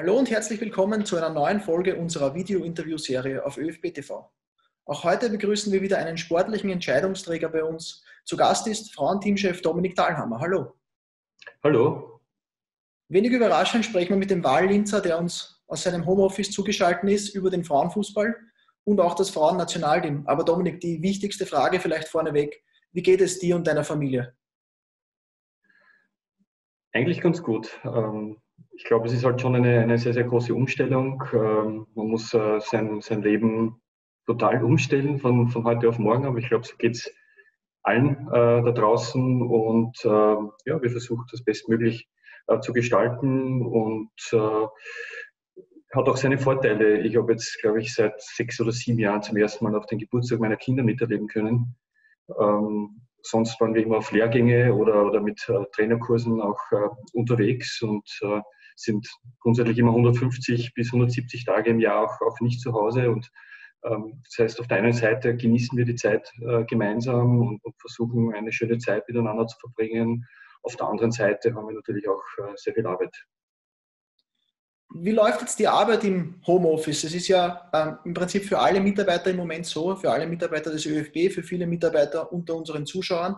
Hallo und herzlich willkommen zu einer neuen Folge unserer Video-Interview-Serie auf ÖFB TV. Auch heute begrüßen wir wieder einen sportlichen Entscheidungsträger bei uns. Zu Gast ist Frauenteamchef Dominik Dahlhammer. Hallo. Hallo. Wenig überraschend sprechen wir mit dem Wahllinzer, der uns aus seinem Homeoffice zugeschaltet ist, über den Frauenfußball und auch das Frauennationalteam. Aber Dominik, die wichtigste Frage vielleicht vorneweg. Wie geht es dir und deiner Familie? Eigentlich ganz gut. Ähm, ich glaube, es ist halt schon eine, eine sehr, sehr große Umstellung. Ähm, man muss äh, sein, sein Leben total umstellen von, von heute auf morgen, aber ich glaube, so geht es allen äh, da draußen und äh, ja, wir versuchen das bestmöglich zu gestalten und hat auch seine Vorteile. Ich habe jetzt, glaube ich, seit sechs oder sieben Jahren zum ersten Mal auf den Geburtstag meiner Kinder miterleben können. Ähm, sonst waren wir immer auf Lehrgänge oder, oder mit äh, Trainerkursen auch äh, unterwegs und äh, sind grundsätzlich immer 150 bis 170 Tage im Jahr auch, auch nicht zu Hause. Und ähm, das heißt, auf der einen Seite genießen wir die Zeit äh, gemeinsam und, und, versuchen, eine schöne Zeit miteinander zu verbringen. Auf der anderen Seite haben wir natürlich auch äh, sehr viel Arbeit. Wie läuft jetzt die Arbeit im Homeoffice? Es ist ja ähm, im Prinzip für alle Mitarbeiter im Moment so, für alle Mitarbeiter des ÖFB, für viele Mitarbeiter unter unseren Zuschauern,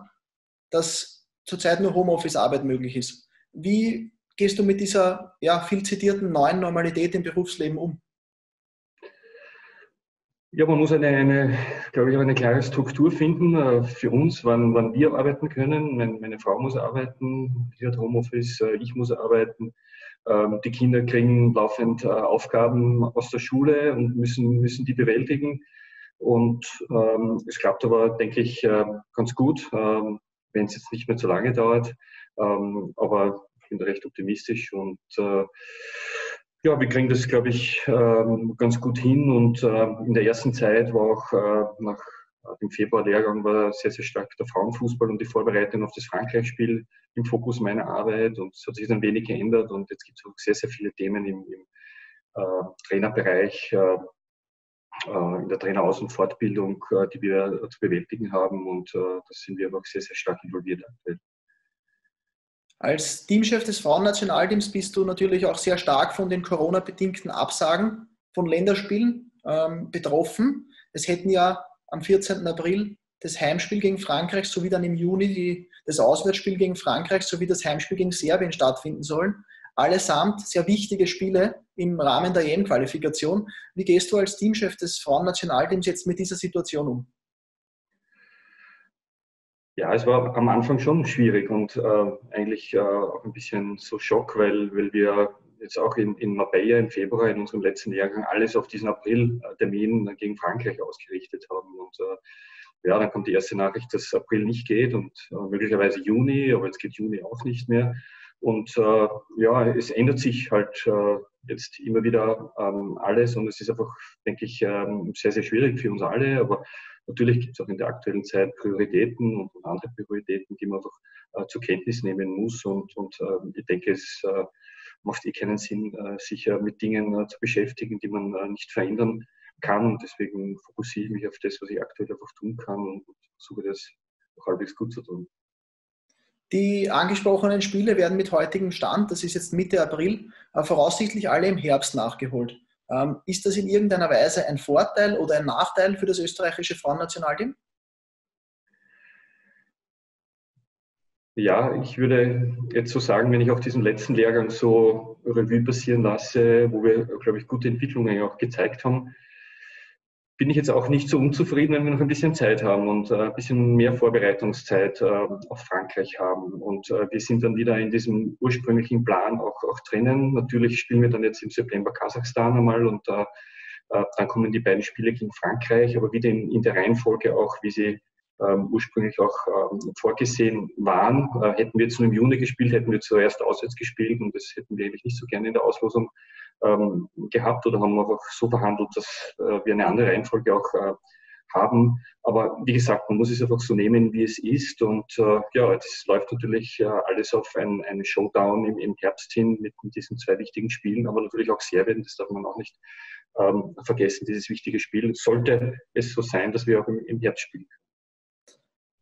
dass zurzeit nur Homeoffice-Arbeit möglich ist. Wie gehst du mit dieser ja, viel zitierten neuen Normalität im Berufsleben um? Ja, man muss eine, eine, glaube ich, eine klare Struktur finden äh, für uns, wann, wann wir arbeiten können. Meine, meine Frau muss arbeiten, sie hat Homeoffice, äh, ich muss arbeiten. Ähm, die Kinder kriegen laufend äh, Aufgaben aus der Schule und müssen, müssen die bewältigen. Und ähm, es klappt aber, denke ich, ganz gut, ähm, wenn es jetzt nicht mehr zu lange dauert. Ähm, aber bin recht optimistisch und äh, ja, wir kriegen das, glaube ich, ähm, ganz gut hin. Und äh, in der ersten Zeit war auch äh, nach dem Februar-Lehrgang war sehr, sehr stark der Frauenfußball und die Vorbereitung auf das Frankreich-Spiel im Fokus meiner Arbeit und es hat sich ein wenig geändert und jetzt gibt es auch sehr, sehr viele Themen im, im äh, Trainerbereich, äh, äh in der Traineraus- und Fortbildung, äh, die wir zu bewältigen haben und äh, da sind wir aber auch sehr, sehr stark involviert aktuell. Als Teamchef des Frauennationalteams bist du natürlich auch sehr stark von den Corona-bedingten Absagen von Länderspielen ähm, betroffen. Es hätten ja am 14. April das Heimspiel gegen Frankreich sowie dann im Juni die, das Auswärtsspiel gegen Frankreich sowie das Heimspiel gegen Serbien stattfinden sollen. Allesamt sehr wichtige Spiele im Rahmen der EM-Qualifikation. Wie gehst du als Teamchef des Frauennationalteams jetzt mit dieser Situation um? Ja, es war am Anfang schon schwierig und äh, eigentlich äh, auch ein bisschen so Schock, weil, weil wir jetzt auch in, in Marbella im Februar in unserem letzten Lehrgang alles auf diesen April-Termin gegen Frankreich ausgerichtet haben. Und äh, ja, dann kommt die erste Nachricht, dass April nicht geht und äh, möglicherweise Juni, aber jetzt geht Juni auch nicht mehr. Und äh, ja, es ändert sich halt äh, jetzt immer wieder ähm, alles und es ist einfach, denke ich, ähm, sehr, sehr schwierig für uns alle. Aber natürlich gibt es auch in der aktuellen Zeit Prioritäten und andere Prioritäten, die man einfach äh, zur Kenntnis nehmen muss. Und, und äh, ich denke, es äh, macht eh keinen Sinn, äh, sich mit Dingen äh, zu beschäftigen, die man äh, nicht verändern kann. Und deswegen fokussiere ich mich auf das, was ich aktuell einfach tun kann und versuche das auch halbwegs gut zu tun. Die angesprochenen Spiele werden mit heutigem Stand, das ist jetzt Mitte April, voraussichtlich alle im Herbst nachgeholt. Ähm, ist das in irgendeiner Weise ein Vorteil oder ein Nachteil für das österreichische Frauennationalteam? Ja, ich würde jetzt so sagen, wenn ich auch diesen letzten Lehrgang so Revue passieren lasse, wo wir, glaube ich, gute Entwicklungen auch gezeigt haben, bin ich jetzt auch nicht so unzufrieden, wenn wir noch ein bisschen Zeit haben und äh, ein bisschen mehr Vorbereitungszeit äh, auf Frankreich haben. Und äh, wir sind dann wieder in diesem ursprünglichen Plan auch, auch drinnen. Natürlich spielen wir dann jetzt im September Kasachstan einmal und dann kommen die beiden Spiele gegen Frankreich, aber wieder in, in der Reihenfolge auch, wie sie ähm, ursprünglich auch ähm, vorgesehen waren. Äh, hätten wir jetzt nur im Juni gespielt, hätten wir zuerst auswärts gespielt und das hätten wir eigentlich nicht so gerne in der Auslosung ähm, gehabt oder haben einfach so verhandelt, dass äh, wir eine andere Reihenfolge auch äh, haben. Aber wie gesagt, man muss es einfach so nehmen, wie es ist. Und äh, ja, das läuft natürlich äh, alles auf ein, einen Showdown im, im Herbst hin mit, mit, diesen zwei wichtigen Spielen, aber natürlich auch Serbien, das darf man auch nicht ähm, vergessen, dieses wichtige Spiel. Sollte es so sein, dass wir auch im, im Herbst spielen.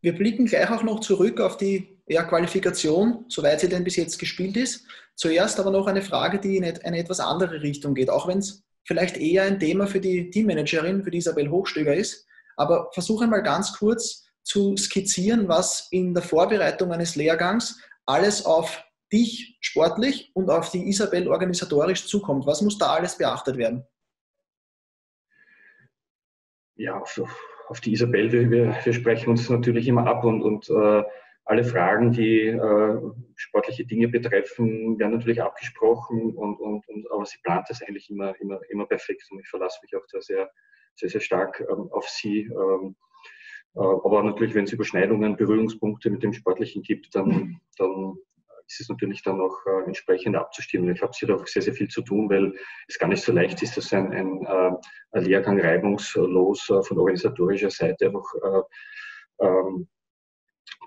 Wir blicken gleich auch noch zurück auf die ja, Qualifikation, soweit sie denn bis jetzt gespielt ist. Zuerst aber noch eine Frage, die in eine etwas andere Richtung geht, auch wenn es vielleicht eher ein Thema für die Teammanagerin, für die Isabel Hochstöger ist. Aber versuche mal ganz kurz zu skizzieren, was in der Vorbereitung eines Lehrgangs alles auf dich sportlich und auf die Isabel organisatorisch zukommt. Was muss da alles beachtet werden? Ja, auf, auf die Isabel, wir, wir, sprechen uns natürlich immer ab und, und äh, alle Fragen, die äh, sportliche Dinge betreffen, werden natürlich abgesprochen und, und, und aber sie plant das eigentlich immer, immer, immer perfekt und ich verlasse mich auch da sehr, sehr, sehr stark ähm, auf sie. Ähm, äh, aber natürlich, wenn es Überschneidungen, Berührungspunkte mit dem Sportlichen gibt, dann, dann ist es natürlich dann auch äh, entsprechend abzustimmen. Ich glaube, sie hat auch sehr, sehr viel zu tun, weil es gar nicht so leicht ist, dass ein, ein, äh, ein Lehrgang reibungslos äh, von organisatorischer Seite einfach äh, ähm,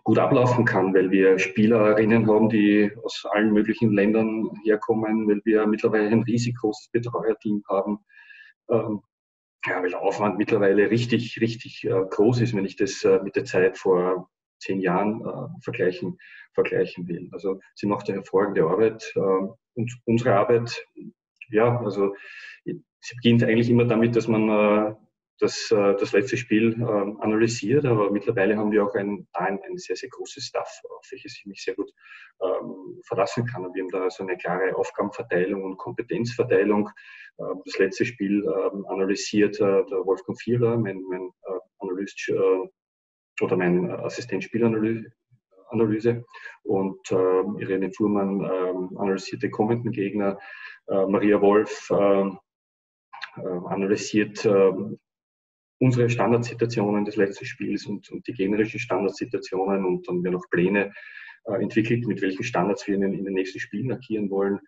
gut ablaufen kann, weil wir Spielerinnen haben, die aus allen möglichen Ländern herkommen, weil wir mittlerweile ein riesig großes Betreuerteam haben. Ähm, ja, weil der Aufwand mittlerweile richtig, richtig äh, groß ist, wenn ich das äh, mit der Zeit vor zehn Jahren äh, vergleichen, vergleichen will. Also sie macht eine hervorragende Arbeit äh, und unsere Arbeit, ja, also sie beginnt eigentlich immer damit, dass man äh, das, äh, das letzte Spiel ähm, analysiert, aber mittlerweile haben wir auch ein, ein, ein sehr, sehr großes Staff, auf welches ich mich sehr gut ähm, verlassen kann. Und wir haben da so eine klare Aufgabenverteilung und Kompetenzverteilung. Ähm, das letzte Spiel ähm, analysiert äh, der Wolfgang Vierer, mein, mein äh, Analyst äh, oder mein Assistent Spielanalyse. Analyse. Und äh, Irene Fuhrmann äh, analysiert die kommenden Gegner. Äh, Maria Wolf ähm, analysiert unsere Standardsituationen des letzten Spiels und, und die generischen Standardsituationen und dann wir noch Pläne äh, entwickelt, mit welchen Standards wir in, in den nächsten Spielen agieren wollen.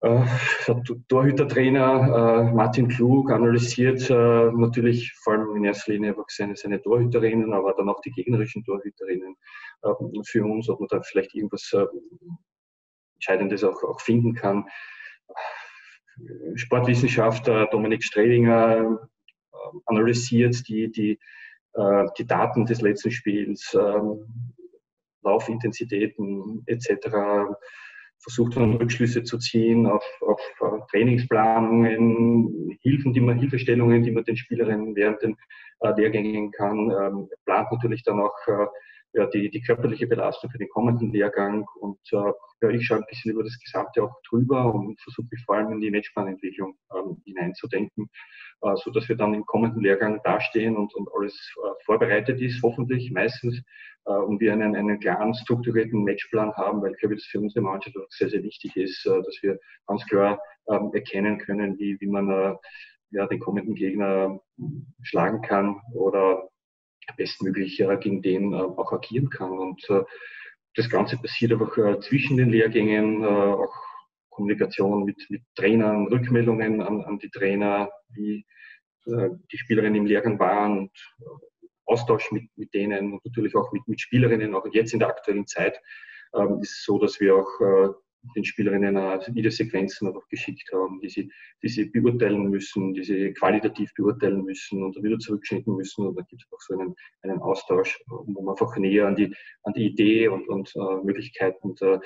Äh, Torhütertrainer äh, Martin Klug analysiert äh, natürlich vor allem in erster Linie einfach seine, seine Torhüterinnen, aber dann auch die gegnerischen Torhüterinnen äh, für uns, ob man da vielleicht irgendwas äh, Entscheidendes auch, auch finden kann. Sportwissenschaftler Dominik Stredinger analysiert die, die, äh, die Daten des letzten Spiels, ähm, Laufintensitäten etc., versucht dann Rückschlüsse zu ziehen auf, auf äh, Trainingsplanungen, Hilfen, die man, Hilfestellungen, die man den Spielerinnen während den äh, Lehrgängen kann, ähm, plant natürlich dann auch ja, die, die körperliche Belastung für den kommenden Lehrgang. Und äh, ja, ich schaue ein bisschen über das Gesamte auch drüber und versuche mich vor allem in die Matchplanentwicklung ähm, hineinzudenken, äh, so dass wir dann im kommenden Lehrgang dastehen und, und alles äh, vorbereitet ist, hoffentlich meistens, äh, und wir einen, einen klaren, strukturierten Matchplan haben, weil ich glaube, das für unsere Mannschaft auch sehr, sehr wichtig ist, äh, dass wir ganz klar ähm, erkennen können, wie, wie man äh, ja, den kommenden Gegner schlagen kann oder bestmöglich äh, gegen den äh, auch agieren kann. Und äh, das Ganze passiert einfach zwischen den Lehrgängen, auch Kommunikation mit, mit Trainern, Rückmeldungen an, an die Trainer, wie die Spielerinnen im Lehrgang waren und Austausch mit, mit denen und natürlich auch mit, mit Spielerinnen, auch jetzt in der aktuellen Zeit ähm, ist es so, dass wir auch den Spielerinnen Videosequenzen einfach geschickt haben, die sie, die sie beurteilen müssen, die sie qualitativ beurteilen müssen und dann wieder zurückschicken müssen. Und da gibt es auch so einen, einen Austausch, wo man einfach näher an die, an die Idee und, und äh, Möglichkeiten der,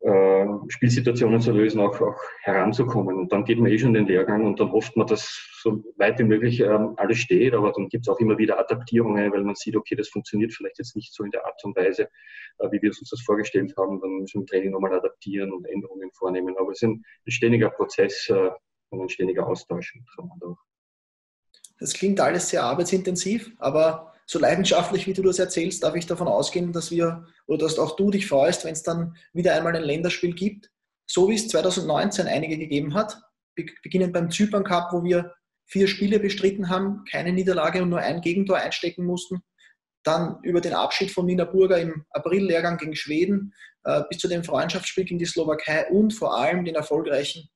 äh, Spielsituationen zu lösen, auch, auch heranzukommen. Und dann geht man eh schon den Lehrgang und dann hofft man, dass so weit wie möglich ähm, alles steht, aber dann gibt es auch immer wieder Adaptierungen, weil man sieht, okay, das funktioniert vielleicht jetzt nicht so in der Art und Weise, äh, wie wir uns das vorgestellt haben. Dann müssen wir im Training nochmal adaptieren und Änderungen vornehmen. Aber es ist ein, ständiger Prozess äh, und ein ständiger Austausch. Das klingt alles sehr arbeitsintensiv, aber so leidenschaftlich, wie du das erzählst, darf ich davon ausgehen, dass wir oder dass auch du dich freust, wenn es dann wieder einmal ein Länderspiel gibt, so wie es 2019 einige gegeben hat, beginnend beim Zypern Cup, wo wir vier Spiele bestritten haben, keine Niederlage und nur ein Gegentor einstecken mussten. Dann über den Abschied von Nina Burger im April-Lehrgang gegen Schweden äh, bis zu dem Freundschaftsspiel gegen die Slowakei und vor allem den erfolgreichen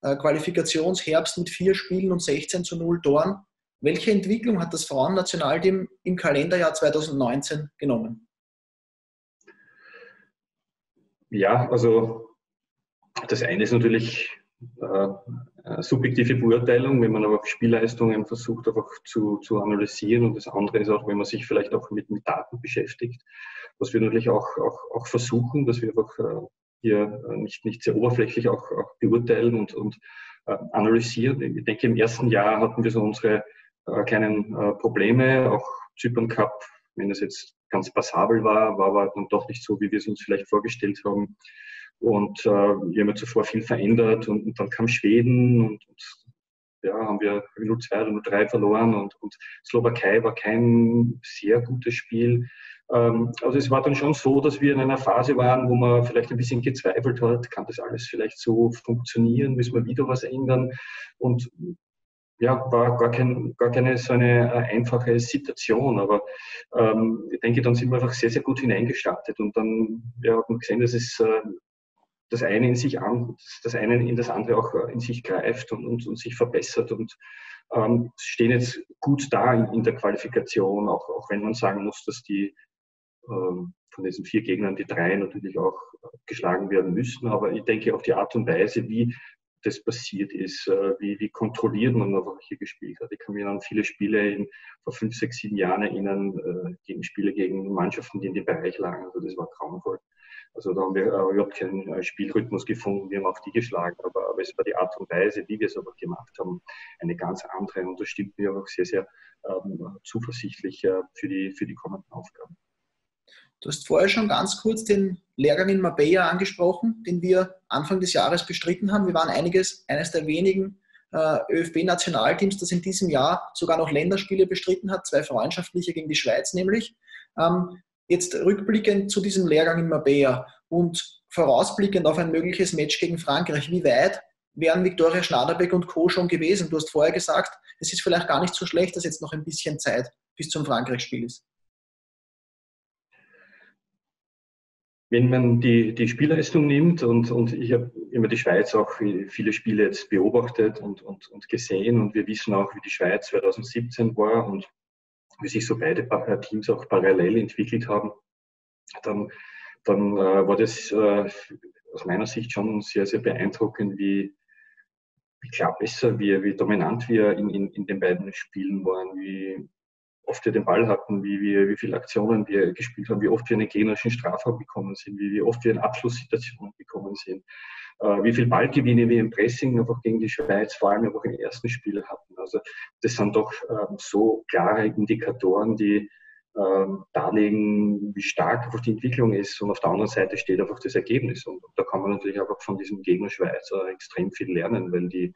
äh, Qualifikationsherbst mit vier Spielen und 16 zu 0 Toren welche Entwicklung hat das Frauennationalteam im Kalenderjahr 2019 genommen? Ja, also das eine ist natürlich äh, subjektive Beurteilung, wenn man aber auf Spielleistungen versucht, einfach zu, zu analysieren. Und das andere ist auch, wenn man sich vielleicht auch mit, mit Daten beschäftigt, was wir natürlich auch, auch, auch versuchen, dass wir einfach äh, hier äh, nicht, nicht sehr oberflächlich auch, auch beurteilen und, und äh, analysieren. Ich denke, im ersten Jahr hatten wir so unsere äh, kleinen äh, Probleme, auch Zypern Cup, wenn es jetzt ganz passabel war, war aber dann doch nicht so, wie wir es uns vielleicht vorgestellt haben. Und äh, wir haben ja zuvor viel verändert und, und dann kam Schweden und, und ja, haben wir 0-2 oder 0-3 verloren und, und Slowakei war kein sehr gutes Spiel. Ähm, also es war dann schon so, dass wir in einer Phase waren, wo man vielleicht ein bisschen gezweifelt hat, kann das alles vielleicht so funktionieren, müssen wir wieder was ändern und ja, war gar, kein, gar keine so eine äh, einfache Situation, aber ähm, ich denke, dann sind wir einfach sehr, sehr gut hineingestartet und dann ja, hat man gesehen, dass es äh, das eine in sich an, das eine in das andere auch äh, in sich greift und, und, und sich verbessert und ähm, stehen jetzt gut da in, in, der Qualifikation, auch, auch wenn man sagen muss, dass die ähm, von diesen vier Gegnern die drei natürlich auch äh, geschlagen werden müssen. Aber ich denke auf die Art und Weise, wie das passiert ist, äh, wie, wie kontrolliert man einfach hier gespielt hat. Ich kann mich an viele Spiele in, vor fünf, sechs, sieben Jahren erinnern, äh, gegen Spiele gegen Mannschaften, die in dem Bereich lagen. Also das war grauenvoll. Also da haben wir äh, überhaupt keinen Spielrhythmus gefunden, wir haben auch die geschlagen, aber, aber es war die Art und Weise, wie wir es aber gemacht haben, eine ganz andere und das stimmt mir auch sehr, sehr ähm, zuversichtlich äh, für, die, für die kommenden Aufgaben. Du hast vorher schon ganz kurz den Lehrgang in Marbella angesprochen, den wir Anfang des Jahres bestritten haben. Wir waren einiges, eines der wenigen äh, ÖFB-Nationalteams, das in diesem Jahr sogar noch Länderspiele bestritten hat, zwei freundschaftliche gegen die Schweiz nämlich. Ähm, Jetzt rückblickend zu diesem Lehrgang in Marbella und vorausblickend auf ein mögliches Match gegen Frankreich, wie weit wären Viktoria Schnaderbeck und Co. schon gewesen? Du hast vorher gesagt, es ist vielleicht gar nicht so schlecht, dass jetzt noch ein bisschen Zeit bis zum Frankreich-Spiel ist. Wenn man die, die Spielleistung nimmt und, und ich habe immer die Schweiz auch viele Spiele jetzt beobachtet und, und, und gesehen und wir wissen auch, wie die Schweiz 2017 war und wie sich so beide Teams auch parallel entwickelt haben, dann, dann äh, war das äh, aus meiner Sicht schon sehr, sehr beeindruckend, wie, wie klar besser wir, wie dominant wir in, in, in den beiden Spielen waren, wie oft wir den Ball hatten, wie, wir, wie viele Aktionen wir gespielt haben, wie oft wir einen gegnerischen Strafraum bekommen sind, wie, wie oft wir in Abschlusssituationen bekommen sind, äh, wie viel Ballgewinne wir im Pressing einfach gegen die Schweiz, vor allem einfach im ersten Spiel hatten. Also das sind doch ähm, so klare Indikatoren, die ähm, darlegen, wie stark einfach die Entwicklung ist. Und auf der anderen Seite steht einfach das Ergebnis. Und da kann man natürlich einfach von diesem Gegner Schweizer extrem viel lernen, weil die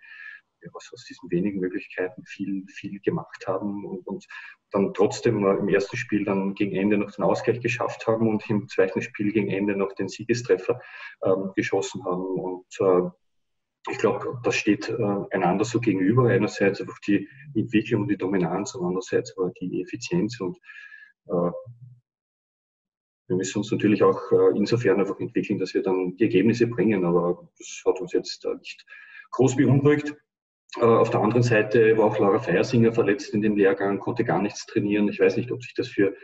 aus, aus diesen wenigen Möglichkeiten viel, viel gemacht haben und, und dann trotzdem im ersten Spiel dann gegen Ende noch den Ausgleich geschafft haben und im zweiten Spiel gegen Ende noch den Siegestreffer ähm, geschossen haben. Und äh, ich glaube, das steht äh, einander so gegenüber. Einerseits einfach die Entwicklung und die Dominanz und andererseits aber die Effizienz und äh, wir müssen uns natürlich auch äh, insofern einfach entwickeln, dass wir dann die Ergebnisse bringen, aber das hat uns jetzt äh, nicht groß beunruhigt. Äh, auf der anderen Seite war auch Laura Feiersinger verletzt in dem Lehrgang, konnte gar nichts trainieren. Ich weiß nicht, ob sich das für,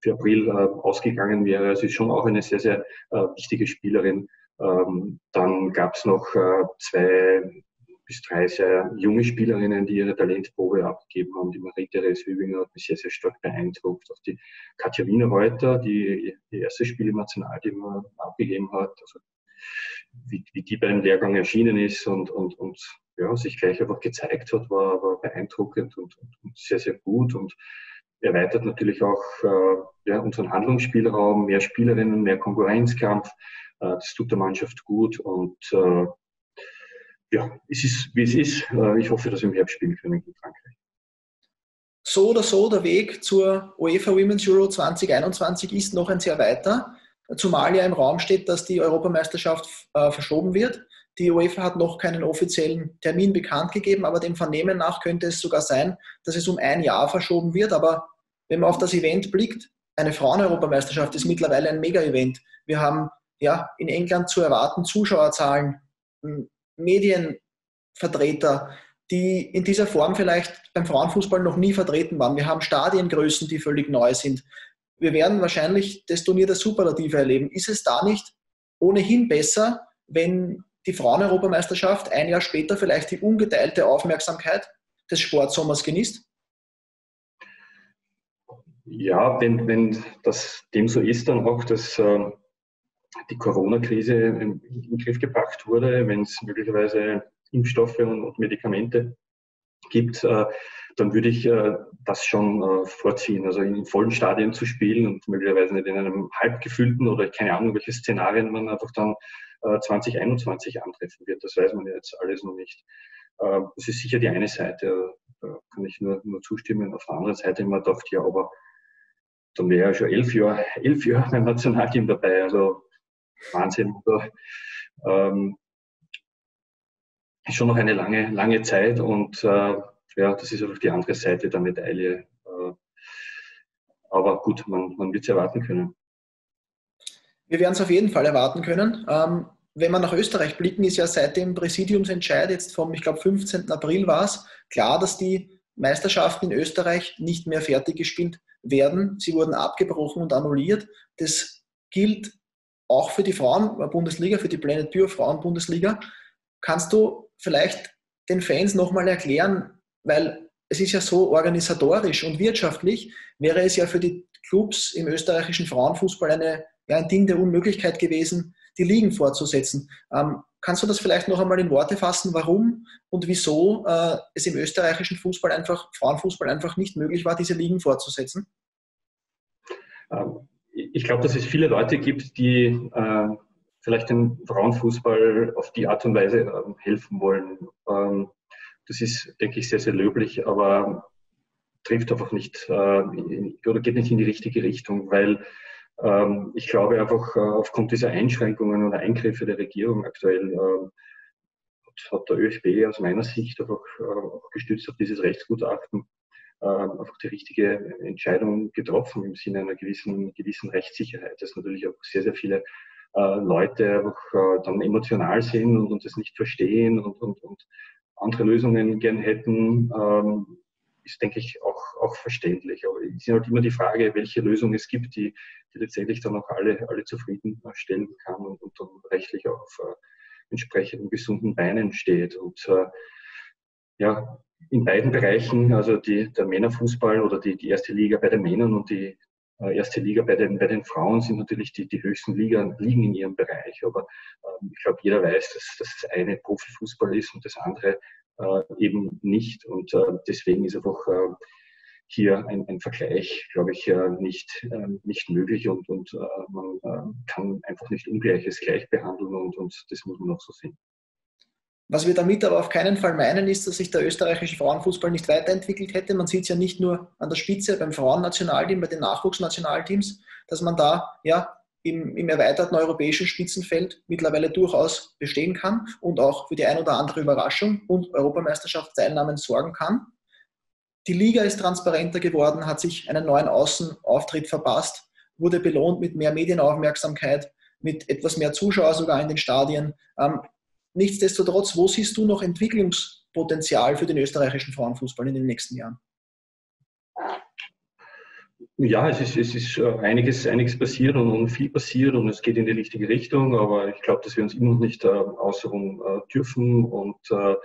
für April äh, ausgegangen wäre. Also, sie ist schon auch eine sehr, sehr äh, wichtige Spielerin. Ähm, dann gab es noch zwei bis drei sehr junge Spielerinnen, die ihre Talentprobe abgegeben haben. Die Marie-Therese Hübinger hat mich sehr, sehr stark beeindruckt. Auch die Katja Wiener-Reuter, die ihr erstes Spiel im Nationalteam abgegeben hat. Also wie, wie die beim Lehrgang erschienen ist und, und, und ja, sich gleich einfach gezeigt hat, war, war beeindruckend und, und, sehr, sehr gut und erweitert natürlich auch äh, ja, unseren Handlungsspielraum, mehr Spielerinnen, mehr Konkurrenzkampf. Äh, das tut der Mannschaft gut und äh, ja, es ist, wie es ist. Äh, ich hoffe, dass wir im Herbst spielen können in Frankreich. So oder so, der Weg zur UEFA Women's Euro 2021 ist noch ein sehr weiter, zumal ja im Raum steht, dass die Europameisterschaft äh, verschoben wird. Die UEFA hat noch keinen offiziellen Termin bekannt gegeben, aber dem Vernehmen nach könnte es sogar sein, dass es um ein Jahr verschoben wird. Aber wenn man auf das Event blickt, eine Frauen-Europameisterschaft ist mittlerweile ein Mega-Event. Wir haben ja in England zu erwarten Zuschauerzahlen, Medienvertreter, die in dieser Form vielleicht beim Frauenfußball noch nie vertreten waren. Wir haben Stadiengrößen, die völlig neu sind. Wir werden wahrscheinlich das Turnier der Superlative erleben. Ist es da nicht ohnehin besser, wenn die Frauen-Europameisterschaft ein Jahr später vielleicht die ungeteilte Aufmerksamkeit des Sportsommers genießt? Ja, wenn, wenn das dem so ist, dann auch, dass äh, die Corona-Krise in, den Griff gebracht wurde, wenn es möglicherweise Impfstoffe und, und Medikamente gibt, äh, dann würde ich äh, das schon äh, vorziehen. Also in vollen Stadien zu spielen und möglicherweise nicht in einem halb gefüllten oder keine Ahnung, welche Szenarien man einfach dann 2021 antreffen wird. Das weiß man jetzt alles noch nicht. Das ist sicher die eine Seite, da kann ich nur, nur zustimmen. Auf der anderen Seite immer gedacht, ja, aber dann wäre ja schon elf Jahre, elf Jahre beim Nationalteam dabei. Also Wahnsinn. Ähm, ist schon noch eine lange, lange Zeit und äh, ja, das ist auch die andere Seite der Medaille. Äh, aber gut, man, man wird es erwarten können. Wir werden es auf jeden Fall erwarten können. Ähm, wenn wir nach Österreich blicken, ist ja seit dem Präsidiumsentscheid jetzt vom, ich glaube, 15. April war es, klar, dass die Meisterschaften in Österreich nicht mehr fertig gespielt werden. Sie wurden abgebrochen und annulliert. Das gilt auch für die Frauen-Bundesliga, für die Planet Pure Frauen-Bundesliga. Kannst du vielleicht den Fans nochmal erklären, weil es ist ja so organisatorisch und wirtschaftlich, wäre es ja für die Clubs im österreichischen Frauenfußball eine, ja, ein Ding der Unmöglichkeit gewesen, die Ligen fortzusetzen. Ähm, kannst du das vielleicht noch einmal in Worte fassen, warum und wieso äh, es im österreichischen Fußball einfach, Frauenfußball einfach nicht möglich war, diese Ligen fortzusetzen? Ähm, ich glaube, dass es viele Leute gibt, die äh, vielleicht den Frauenfußball auf die Art und Weise äh, helfen wollen. Ähm, das ist, denke ich, sehr, sehr löblich, aber trifft einfach nicht äh, oder geht nicht in die richtige Richtung, weil ähm, ich glaube einfach äh, aufgrund dieser Einschränkungen oder Eingriffe der Regierung aktuell äh, hat der ÖFB aus meiner Sicht einfach äh, auch gestützt auf dieses Rechtsgutachten ähm, einfach die richtige Entscheidung getroffen im Sinne einer gewissen, gewissen Rechtssicherheit, dass natürlich auch sehr, sehr viele äh, Leute einfach äh, dann emotional sind und, und das nicht verstehen und, und, und andere Lösungen gern hätten, ähm, ist, denke ich, auch, auch verständlich. Aber es ist halt immer die Frage, welche Lösung es gibt, die, die letztendlich dann auch alle, alle zufriedenstellen kann und, und dann rechtlich auch auf äh, entsprechenden gesunden Beinen steht. Und äh, ja, in beiden Bereichen, also die, der Männerfußball oder die, die erste Liga bei den Männern und die äh, erste Liga bei den, bei den Frauen sind natürlich die, die höchsten Liga, liegen in ihrem Bereich. Aber ähm, ich glaube, jeder weiß, dass, dass das eine Profifußball ist und das andere eben nicht. Und äh, deswegen ist einfach äh, hier ein, ein, Vergleich, glaube ich, äh, nicht, nicht möglich und, und äh, man kann einfach nicht Ungleiches gleich behandeln und, und das muss man auch so sehen. Was wir damit aber auf keinen Fall meinen, ist, dass sich der österreichische Frauenfußball nicht weiterentwickelt hätte. Man sieht es ja nicht nur an der Spitze beim Frauennationalteam, bei den Nachwuchsnationalteams, dass man da ja im, im, erweiterten europäischen Spitzenfeld mittlerweile durchaus bestehen kann und auch für die ein oder andere Überraschung und Europameisterschaftsteilnahmen sorgen kann. Die Liga ist transparenter geworden, hat sich einen neuen Außenauftritt verpasst, wurde belohnt mit mehr Medienaufmerksamkeit, mit etwas mehr Zuschauer sogar in den Stadien. Ähm, Nichtsdestotrotz, wo siehst du noch Entwicklungspotenzial für den österreichischen Frauenfußball in den nächsten Jahren? Ja, es ist, es ist äh, einiges, einiges passiert und, viel passiert und es geht in die richtige Richtung, aber ich glaube, dass wir uns immer noch nicht äh, ausruhen äh, dürfen und äh,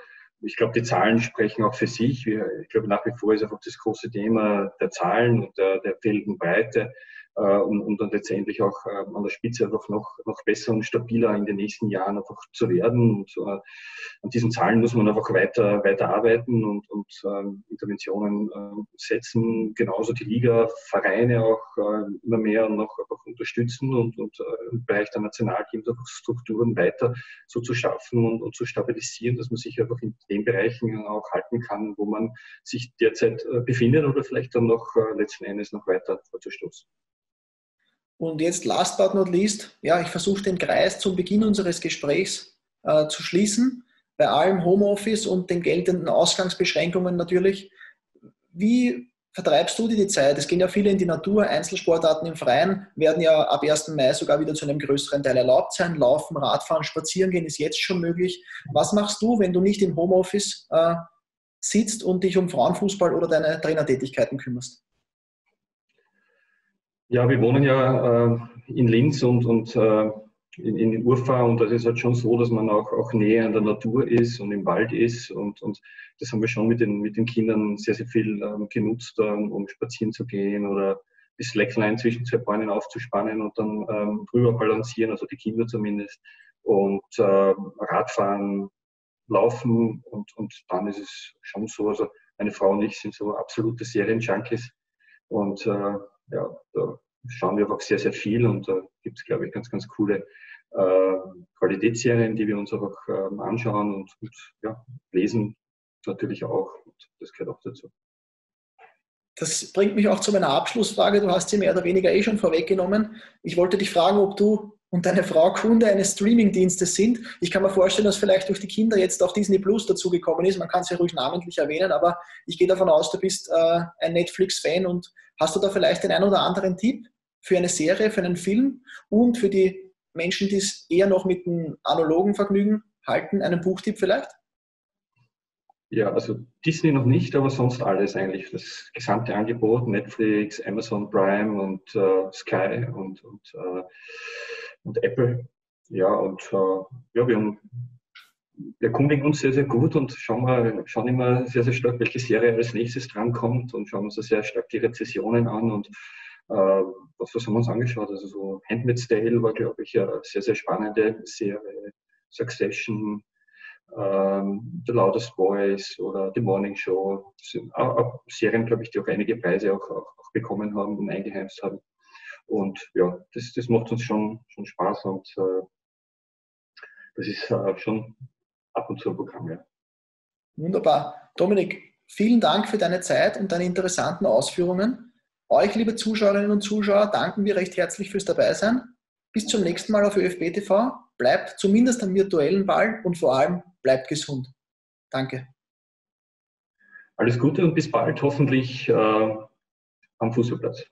ich glaube, die Zahlen sprechen auch für sich. Ich glaube, nach wie vor ist einfach das große Thema der Zahlen und der, der fehlenden Breite um, um dann letztendlich auch äh, an der Spitze einfach noch, noch besser und stabiler in den nächsten Jahren einfach zu werden. Und äh, an diesen Zahlen muss man einfach weiter, weiter arbeiten und, und ähm, Interventionen äh, setzen. Genauso die Liga, Vereine auch äh, immer mehr noch einfach unterstützen und, und äh, im Bereich der Nationalteams einfach Strukturen weiter so zu schaffen und, und zu stabilisieren, dass man sich einfach in den Bereichen auch halten kann, wo man sich derzeit äh, befindet oder vielleicht dann noch äh, letzten Endes noch weiter vorzustoßen. Und jetzt, last but not least, ja, ich versuche den Kreis zum Beginn unseres Gesprächs äh, zu schließen, bei allem Homeoffice und den geltenden Ausgangsbeschränkungen natürlich. Wie vertreibst du dir die Zeit? Es gehen ja viele in die Natur, Einzelsportarten im Freien werden ja ab 1. Mai sogar wieder zu einem größeren Teil erlaubt sein. Laufen, Radfahren, Spazieren gehen ist jetzt schon möglich. Was machst du, wenn du nicht im Homeoffice äh, sitzt und dich um Frauenfußball oder deine Trainertätigkeiten kümmerst? Ja, wir wohnen ja äh, in Linz und, und äh, in, in Urfa und das ist halt schon so, dass man auch, auch näher an der Natur ist und im Wald ist und, und das haben wir schon mit den, mit den Kindern sehr, sehr viel ähm, genutzt, ähm, um spazieren zu gehen oder die Slackline zwischen zwei Bäumen aufzuspannen und dann ähm, drüber balancieren, also die Kinder zumindest und äh, Radfahren, Laufen und, und dann ist es schon so, also meine Frau und ich sind so absolute Serienjunkies und äh, ja, da schauen wir einfach sehr, sehr viel und da gibt es, glaube ich, ganz, ganz coole äh, Qualitätsserien, die wir uns einfach äh, anschauen und, und ja, lesen natürlich auch. Und das gehört auch dazu. Das bringt mich auch zu meiner Abschlussfrage. Du hast sie mehr oder weniger eh schon vorweggenommen. Ich wollte dich fragen, ob du und deine Frau Kunde eines Streamingdienstes sind. Ich kann mir vorstellen, dass vielleicht durch die Kinder jetzt auch Disney Plus dazugekommen ist. Man kann es ja ruhig namentlich erwähnen, aber ich gehe davon aus, du bist äh, ein Netflix-Fan und hast du da vielleicht den einen oder anderen Tipp für eine Serie, für einen Film und für die Menschen, die es eher noch mit einem analogen Vergnügen halten, einen Buchtipp vielleicht? Ja, also Disney noch nicht, aber sonst alles eigentlich. Das gesamte Angebot, Netflix, Amazon Prime und äh, Sky und, und, äh, und Apple. Ja, und äh, ja, wir, haben, wir erkundigen uns sehr, sehr gut und schauen, mal, schauen immer sehr, sehr stark, welche Serie als nächstes drankommt und schauen uns sehr stark die Rezessionen an und was haben wir uns angeschaut? Also so Handmaid's Tale war, glaube ich, eine sehr, sehr spannende Serie. Succession, ähm, The Loudest Voice oder The Morning Show. Das sind auch, auch Serien, glaube ich, die auch einige Preise auch, auch, auch, bekommen haben und eingeheimst haben. Und ja, das, das macht uns schon, schon Spaß und äh, das ist äh, schon ab und zu ein Programm. Ja. Wunderbar. Dominik, vielen Dank für deine Zeit und deine interessanten Ausführungen. Euch, liebe Zuschauerinnen und Zuschauer, danken wir recht herzlich fürs Dabeisein. Bis zum nächsten Mal auf ÖFB TV. Bleibt zumindest am virtuellen Ball und vor allem bleibt gesund. Danke. Alles Gute und bis bald, hoffentlich äh, am Fußballplatz.